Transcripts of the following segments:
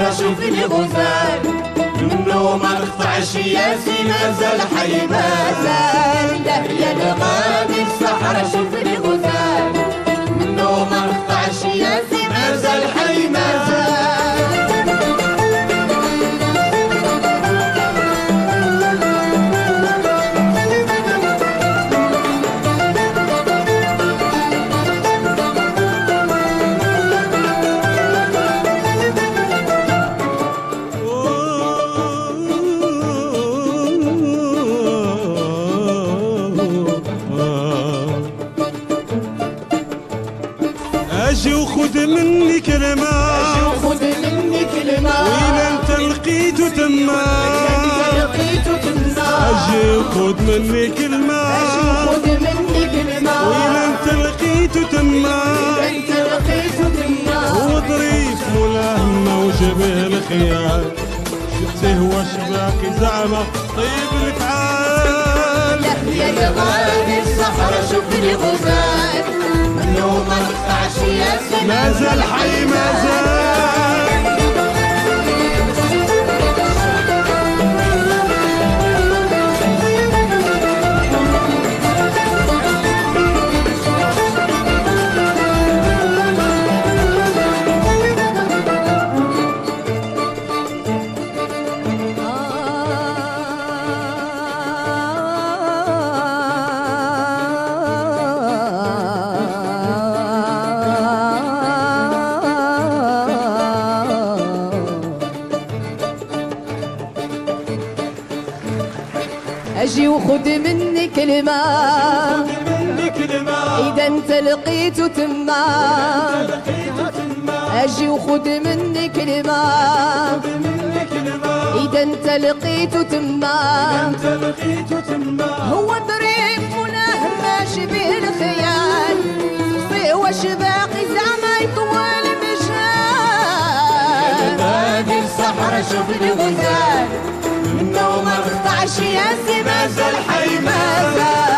الصحراء شوفني غزال منه ما قطعش ياسي مازال حي مازال. يا الغادي الصحراء شوفني أجي وخذ مني كلمة. خذ مني كلمة. وين انت لقيته تما. أجي وخذ مني كلمة. خذ مني كلمة. وين انت لقيته تما. انت لقيته هو ظريف وشبه الخيال شفته وشباك زعمة. طيب الفعال يا الغالي الصحراء شوفني غزال. منه ما نقطعش ياسي ما زال حي ما زال أجي وخد مني كلمة. إذا أنت لقيته تما. أجي وخد مني كلمة. إذا أنت لقيته تما. هو ظريف مناه ماشي به الخيال صفي وشباقي زعما يطول مجال هذه الصحراء شوفني غزال منه ما نقطعش ياسي مازال حي مازال.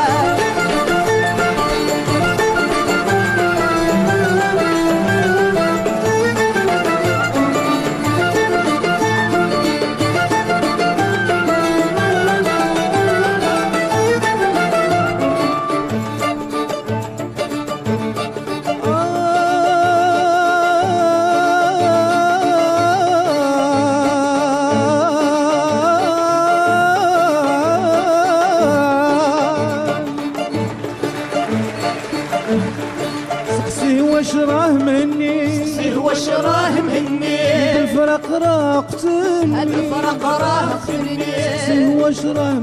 قتلني الفرق راه خلني سقسيه واش راه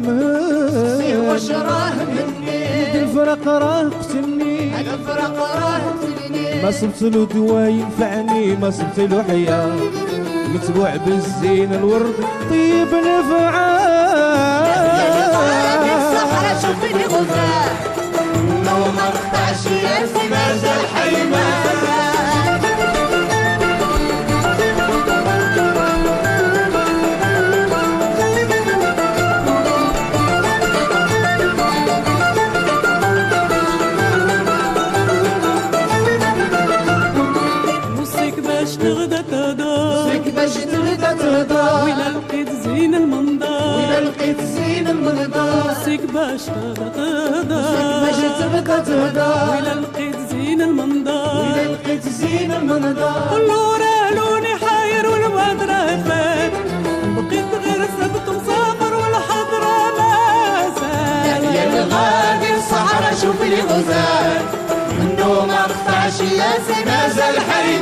سيه واش مني راه مهني الفرق راه قتلني الفرق راه خلني ما صبت له دواء ينفعني ما صبت له حياة متبوع بالزين الورد طيب نفعال شوفني غزال ما نقطعش ياسي مازال حي مازال تغدى تهدى وإلا لقيت زين المنظر. وإلا لقيت زين المنظر. وصيك باش تغدى تهدى باش تبقى تهدى وإلا لقيت زين المنظر. وإلا لقيت زين المنظر. اللور لوني حاير والبدرة فات بقيت غير سبت مسافر والحضرة ما زال. يا الغادي الصحراء شوف لي غزال. منه ما قطعش ياسي مازال حي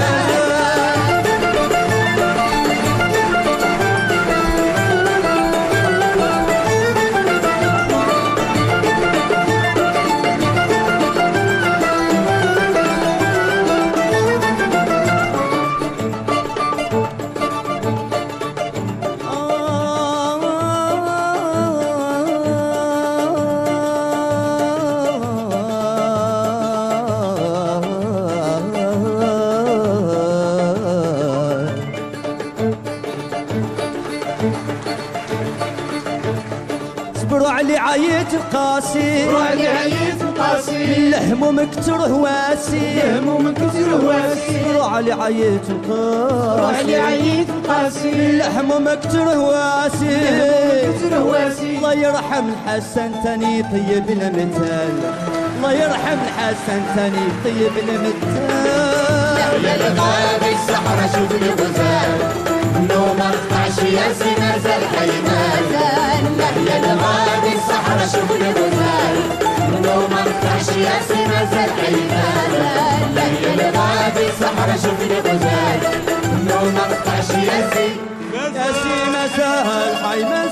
صبروا علي عيت القاسي وعلي عيت القاسي الهموم كتر هواسي هموم كثير هواسي صبروا علي عيت القاسي عيت القاسي الهموم كتر هواسي الله يرحم الحسن تاني طيب المثال الله يرحم الحسن تاني طيب المثال يا الغابي الصحراء شوف لي النوم اقطعش يا سنة الحيمان نحيا الغابة الصحراء شوف الغزال النوم اقطعش يا سنة الحيمان نحيا الغابة الصحراء شوف الغزال النوم اقطعش يا سنة يا سنة الحيمان